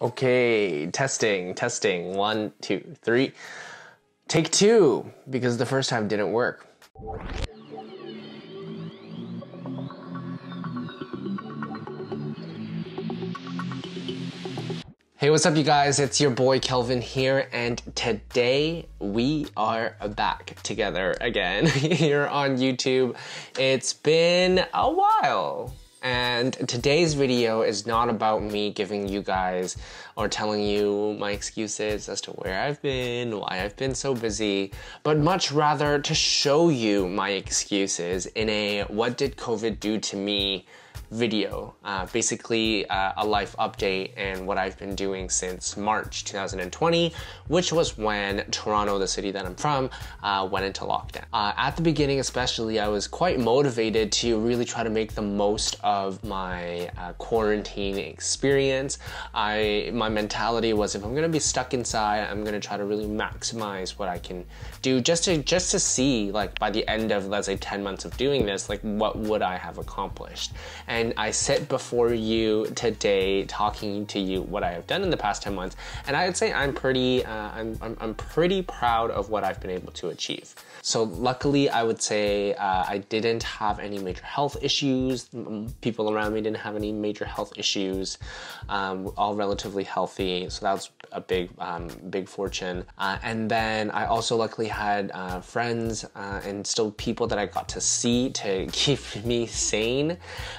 Okay, testing, testing. One, two, three. Take two, because the first time didn't work. Hey, what's up, you guys? It's your boy Kelvin here, and today we are back together again here on YouTube. It's been a while. And today's video is not about me giving you guys or telling you my excuses as to where I've been, why I've been so busy, but much rather to show you my excuses in a what did COVID do to me video, uh, basically uh, a life update and what I've been doing since March 2020, which was when Toronto, the city that I'm from, uh, went into lockdown. Uh, at the beginning, especially, I was quite motivated to really try to make the most of my uh, quarantine experience. I my mentality was if I'm gonna be stuck inside, I'm gonna try to really maximize what I can do just to just to see like by the end of let's say 10 months of doing this, like what would I have accomplished. And and I sit before you today talking to you what I have done in the past 10 months. And I would say I'm pretty, uh, I'm, I'm, I'm, pretty proud of what I've been able to achieve. So luckily, I would say uh, I didn't have any major health issues. People around me didn't have any major health issues. Um, all relatively healthy. So that was a big, um, big fortune. Uh, and then I also luckily had uh, friends uh, and still people that I got to see to keep me sane.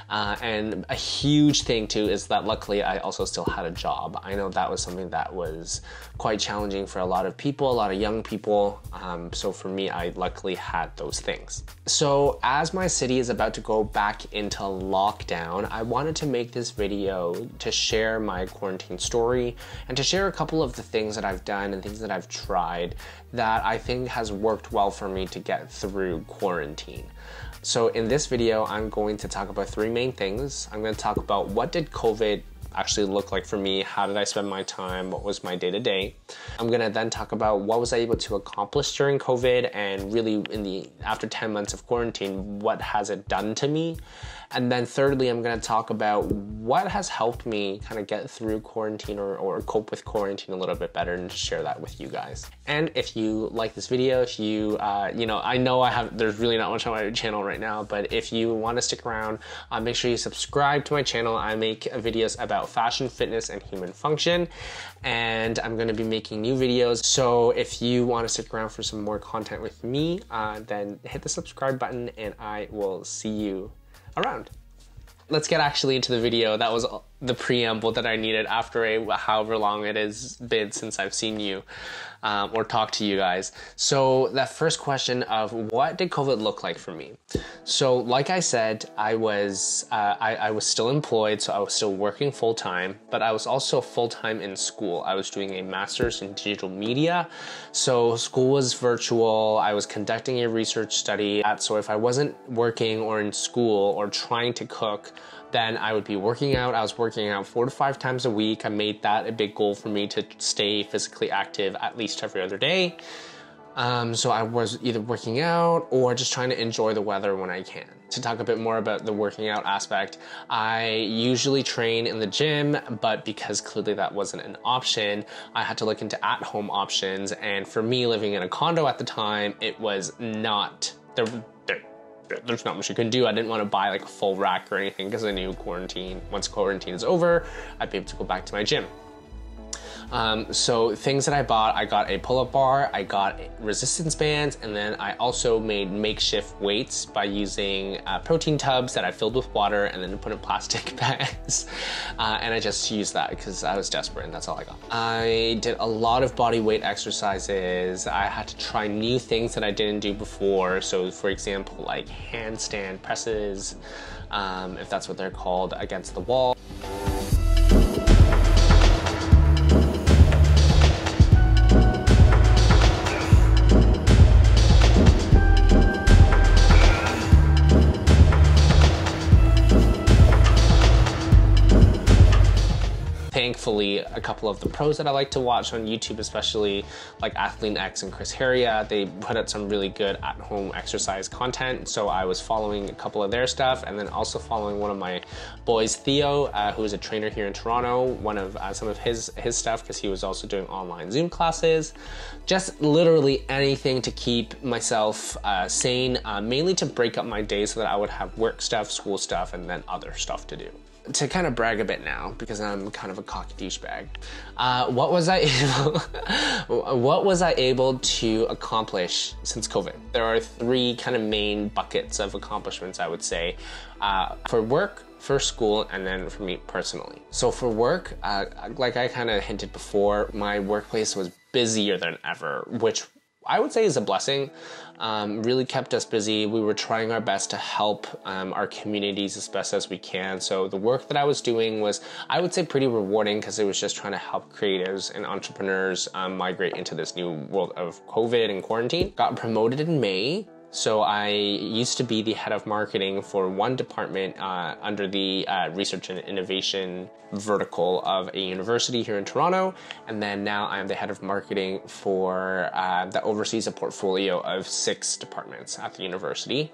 Uh, and a huge thing too is that luckily I also still had a job. I know that was something that was quite challenging for a lot of people, a lot of young people. Um, so for me, I luckily had those things. So as my city is about to go back into lockdown, I wanted to make this video to share my quarantine story and to share a couple of the things that I've done and things that I've tried that I think has worked well for me to get through quarantine. So in this video, I'm going to talk about three main things. I'm going to talk about what did COVID actually look like for me? How did I spend my time? What was my day to day? I'm gonna then talk about what was I able to accomplish during COVID and really in the after 10 months of quarantine, what has it done to me? And then thirdly, I'm gonna talk about what has helped me kind of get through quarantine or, or cope with quarantine a little bit better and just share that with you guys. And if you like this video, if you, uh, you know, I know I have, there's really not much on my channel right now, but if you wanna stick around, uh, make sure you subscribe to my channel. I make videos about fashion, fitness, and human function. And I'm gonna be making new videos. So if you wanna stick around for some more content with me, uh, then hit the subscribe button and I will see you around. Let's get actually into the video. That was the preamble that I needed after a however long it has been since I've seen you um, or talk to you guys. So that first question of what did COVID look like for me? So like I said, I was uh, I, I was still employed, so I was still working full time, but I was also full time in school. I was doing a master's in digital media, so school was virtual. I was conducting a research study. So if I wasn't working or in school or trying to cook, then I would be working out. I was working out four to five times a week. I made that a big goal for me to stay physically active at least every other day. Um, so I was either working out or just trying to enjoy the weather when I can. To talk a bit more about the working out aspect, I usually train in the gym, but because clearly that wasn't an option, I had to look into at home options. And for me, living in a condo at the time, it was not, there there's not much you can do. I didn't want to buy like a full rack or anything because I knew quarantine, once quarantine is over, I'd be able to go back to my gym. Um, so things that I bought, I got a pull-up bar, I got resistance bands, and then I also made makeshift weights by using uh, protein tubs that I filled with water and then put in plastic bags. Uh, and I just used that because I was desperate and that's all I got. I did a lot of body weight exercises. I had to try new things that I didn't do before. So for example, like handstand presses, um, if that's what they're called, against the wall. A couple of the pros that I like to watch on YouTube, especially like Athlean X and Chris Heria, they put out some really good at-home exercise content. So I was following a couple of their stuff, and then also following one of my boys, Theo, uh, who is a trainer here in Toronto. One of uh, some of his his stuff because he was also doing online Zoom classes. Just literally anything to keep myself uh, sane, uh, mainly to break up my day so that I would have work stuff, school stuff, and then other stuff to do to kind of brag a bit now because I'm kind of a cocky douchebag. Uh, what was I able? what was I able to accomplish since COVID? There are three kind of main buckets of accomplishments I would say uh, for work, for school, and then for me personally. So for work, uh, like I kind of hinted before, my workplace was busier than ever, which I would say is a blessing. Um, really kept us busy. We were trying our best to help um, our communities as best as we can. So the work that I was doing was, I would say, pretty rewarding because it was just trying to help creatives and entrepreneurs um, migrate into this new world of COVID and quarantine. Got promoted in May so I used to be the head of marketing for one department uh, under the uh, research and innovation vertical of a university here in Toronto, and then now I'm the head of marketing for uh, that oversees a portfolio of six departments at the university.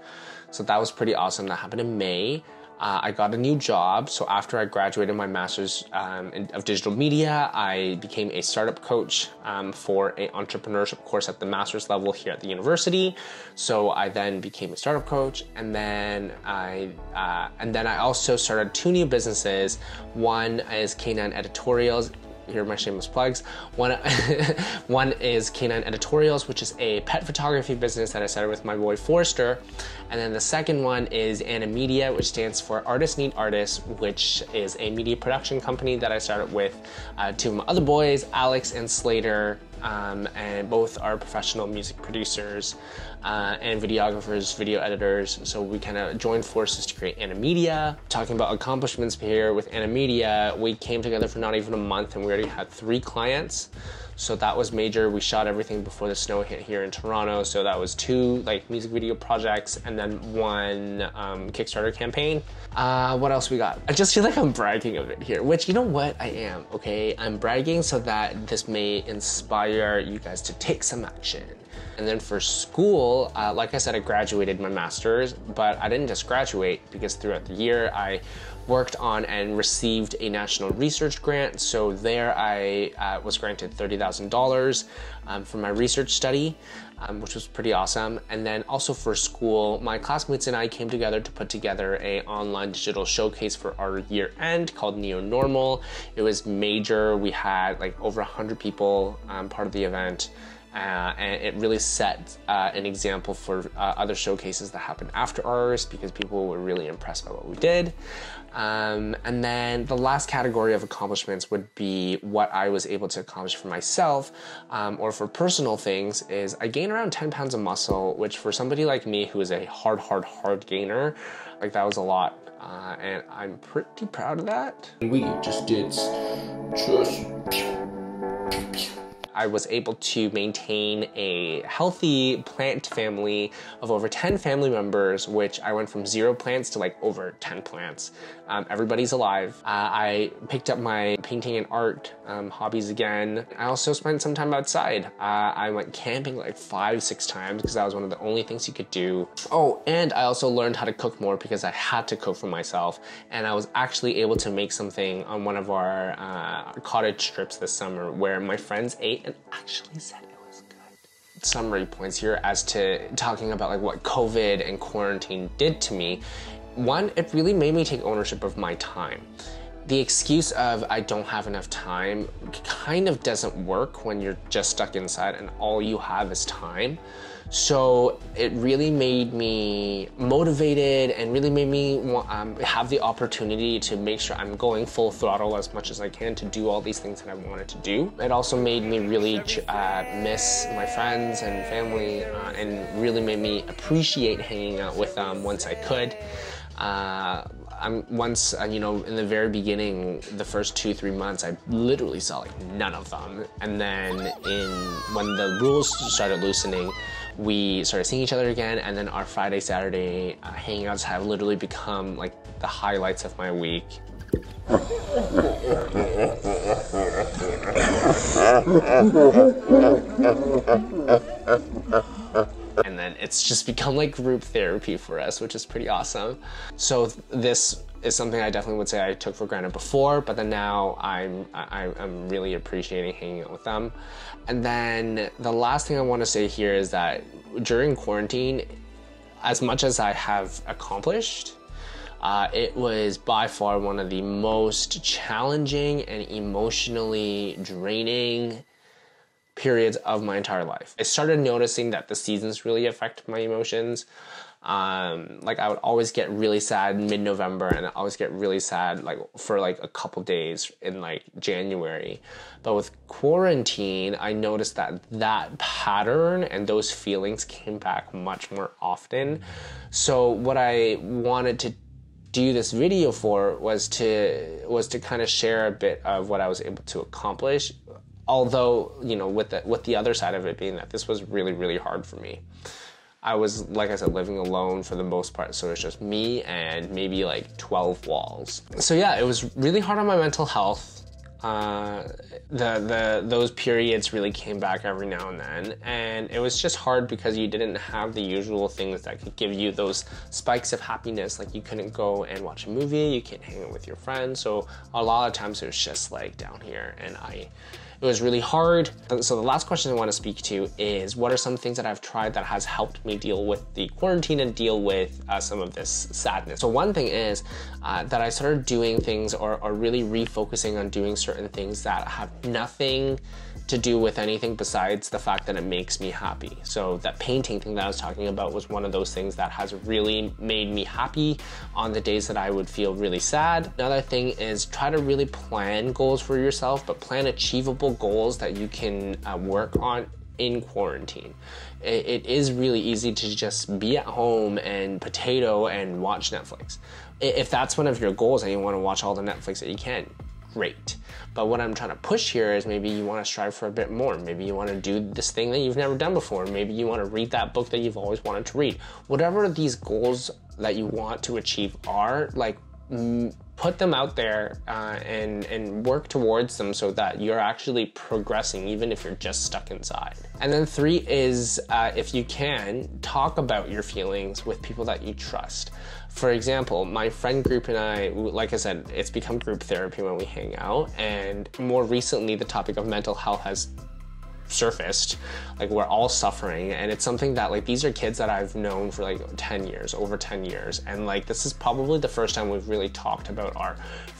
So that was pretty awesome. That happened in May. Uh, I got a new job. So after I graduated my master's um, in, of digital media, I became a startup coach um, for a entrepreneurship course at the master's level here at the university. So I then became a startup coach, and then I uh, and then I also started two new businesses. One is K9 Editorials here are my shameless plugs. One, one is K9 Editorials, which is a pet photography business that I started with my boy Forrester. And then the second one is Animedia, which stands for Artists Need Artists, which is a media production company that I started with uh, two of my other boys, Alex and Slater, um, and both are professional music producers uh, and videographers, video editors. So we kind of joined forces to create Animedia. Talking about accomplishments here with Animedia, we came together for not even a month and we already had three clients. So that was major. We shot everything before the snow hit here in Toronto. So that was two like music video projects and then one um, Kickstarter campaign. Uh, what else we got? I just feel like I'm bragging a bit here, which you know what I am, okay? I'm bragging so that this may inspire you guys to take some action. And then for school, uh, like I said, I graduated my master's, but I didn't just graduate because throughout the year I worked on and received a national research grant. So there I uh, was granted $30,000 um, for my research study, um, which was pretty awesome. And then also for school, my classmates and I came together to put together a online digital showcase for our year end called Neo Normal. It was major. We had like over 100 people um, part of the event. Uh, and it really set uh, an example for uh, other showcases that happened after ours because people were really impressed by what we did. Um, and then the last category of accomplishments would be what I was able to accomplish for myself um, or for personal things is I gained around 10 pounds of muscle, which for somebody like me who is a hard, hard, hard gainer, like that was a lot. Uh, and I'm pretty proud of that. We just did just I was able to maintain a healthy plant family of over 10 family members, which I went from zero plants to like over 10 plants. Um, everybody's alive. Uh, I picked up my painting and art um, hobbies again. I also spent some time outside. Uh, I went camping like five, six times because that was one of the only things you could do. Oh, and I also learned how to cook more because I had to cook for myself. And I was actually able to make something on one of our uh, cottage trips this summer where my friends ate and actually said it was good. Summary points here as to talking about like what COVID and quarantine did to me. One, it really made me take ownership of my time. The excuse of I don't have enough time kind of doesn't work when you're just stuck inside and all you have is time. So it really made me motivated and really made me um, have the opportunity to make sure I'm going full throttle as much as I can to do all these things that I wanted to do. It also made me really uh, miss my friends and family uh, and really made me appreciate hanging out with them once I could. Uh, I'm once, uh, you know, in the very beginning, the first two, three months, I literally saw like none of them. And then in when the rules started loosening, we started seeing each other again. And then our Friday, Saturday uh, hangouts have literally become like the highlights of my week. it's just become like group therapy for us, which is pretty awesome. So this is something I definitely would say I took for granted before, but then now I'm I, I'm really appreciating hanging out with them. And then the last thing I want to say here is that during quarantine, as much as I have accomplished, uh, it was by far one of the most challenging and emotionally draining periods of my entire life. I started noticing that the seasons really affect my emotions. Um, like I would always get really sad mid November and I always get really sad like for like a couple days in like January. But with quarantine, I noticed that that pattern and those feelings came back much more often. So what I wanted to do this video for was to was to kind of share a bit of what I was able to accomplish although you know with the with the other side of it being that this was really really hard for me. I was like i said living alone for the most part. So it's just me and maybe like 12 walls. So yeah it was really hard on my mental health. Uh, the the those periods really came back every now and then, and it was just hard because you didn't have the usual things that could give you those spikes of happiness. Like you couldn't go and watch a movie, you can't hang out with your friends, so a lot of times it was just like down here, and I it was really hard. So the last question I want to speak to is what are some things that I've tried that has helped me deal with the quarantine and deal with uh, some of this sadness. So one thing is uh, that I started doing things or, or really refocusing on doing certain things that have nothing to do with anything besides the fact that it makes me happy. So that painting thing that I was talking about was one of those things that has really made me happy on the days that I would feel really sad. Another thing is try to really plan goals for yourself, but plan achievable goals that you can uh, work on in quarantine. It, it is really easy to just be at home and potato and watch Netflix. If that's one of your goals and you want to watch all the Netflix that you can, great. But what I'm trying to push here is maybe you want to strive for a bit more. Maybe you want to do this thing that you've never done before. Maybe you want to read that book that you've always wanted to read. Whatever these goals that you want to achieve are, like put them out there uh, and and work towards them so that you're actually progressing even if you're just stuck inside. And then three is uh, if you can talk about your feelings with people that you trust. For example my friend group and i like i said it's become group therapy when we hang out and more recently the topic of mental health has surfaced like we're all suffering and it's something that like these are kids that i've known for like 10 years over 10 years and like this is probably the first time we've really talked about our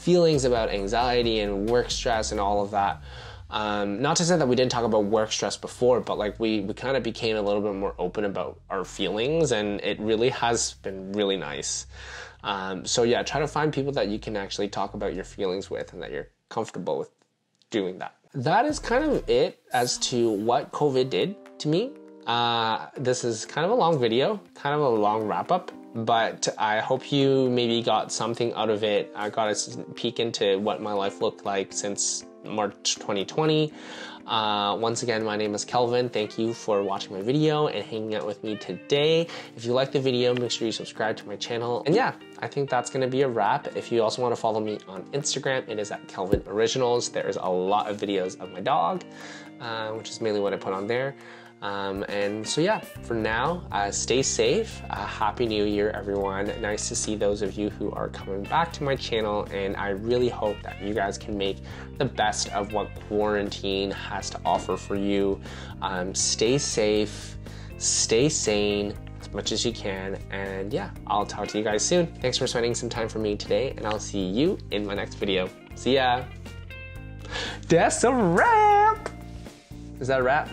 feelings about anxiety and work stress and all of that. Um, not to say that we didn't talk about work stress before but like we we kind of became a little bit more open about our feelings and it really has been really nice. Um, so yeah try to find people that you can actually talk about your feelings with and that you're comfortable with doing that that is kind of it as to what COVID did to me. Uh, this is kind of a long video, kind of a long wrap up, but I hope you maybe got something out of it. I got a peek into what my life looked like since March 2020. Uh, once again, my name is Kelvin. Thank you for watching my video and hanging out with me today. If you like the video, make sure you subscribe to my channel. And yeah, I think that's gonna be a wrap. If you also wanna follow me on Instagram, it is at Kelvin Originals. There's a lot of videos of my dog, uh, which is mainly what I put on there. Um, and so yeah, for now, uh, stay safe. Uh, Happy New Year, everyone. Nice to see those of you who are coming back to my channel, and I really hope that you guys can make the best of what quarantine has to offer for you. Um, stay safe, stay sane as much as you can, and yeah, I'll talk to you guys soon. Thanks for spending some time for me today, and I'll see you in my next video. See ya. Wrap! Is that a wrap?